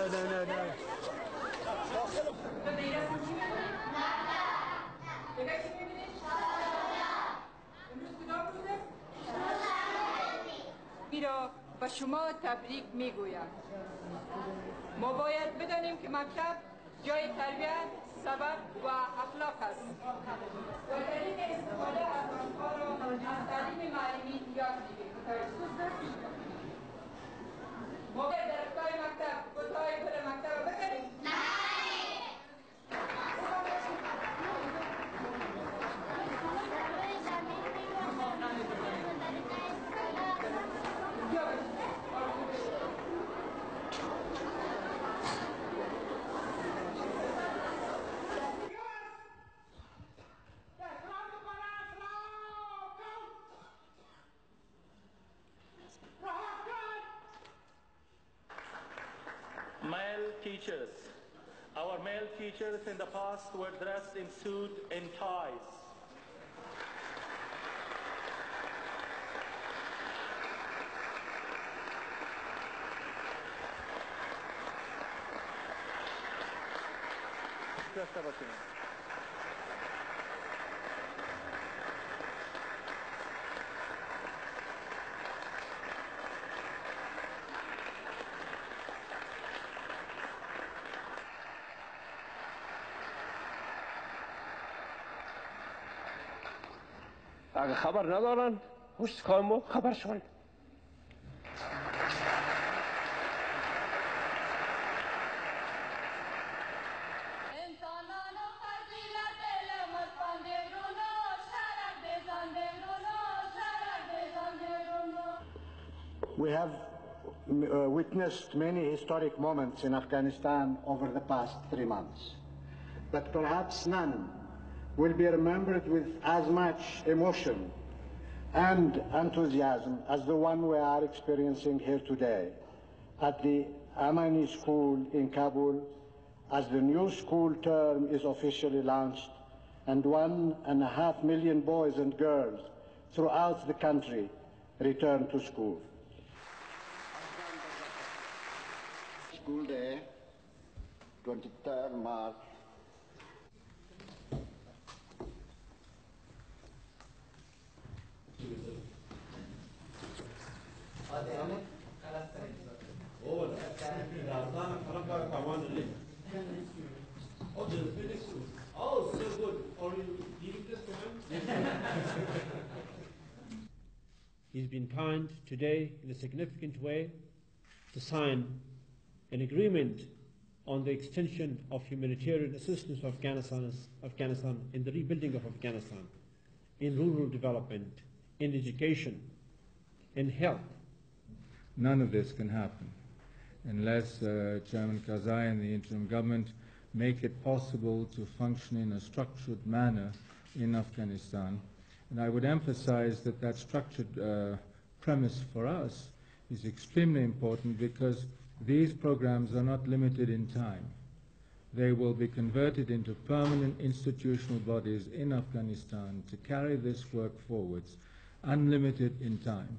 نه نه نه نه را به شما تبریک می‌گویم. ما باید بدانیم که مکتب جای تربیت سبب و اخلاق است. و طریق استفاده از آنها را از تعلیم معلمین یاد می‌گیریم. teachers. Our male teachers in the past were dressed in suit and ties. Just about اگه خبر ندارن پشت کار ما خبر شوند انسانانو فضیلت علم خواندی ورونو شرف بزنده ورونو شرف بزنده ورونو We have uh, witnessed many historic moments in Afghanistan over the past three months, but perhaps none will be remembered with as much emotion and enthusiasm as the one we are experiencing here today at the Amani School in Kabul as the new school term is officially launched and one and a half million boys and girls throughout the country return to school. School Day, 23rd March. He's been kind today in a significant way to sign an agreement on the extension of humanitarian assistance to Afghanistan, Afghanistan in the rebuilding of Afghanistan, in rural development, in education, in health. None of this can happen unless uh, Chairman Karzai and the interim government make it possible to function in a structured manner in Afghanistan. And I would emphasize that that structured uh, premise for us is extremely important because these programs are not limited in time. They will be converted into permanent institutional bodies in Afghanistan to carry this work forwards, unlimited in time.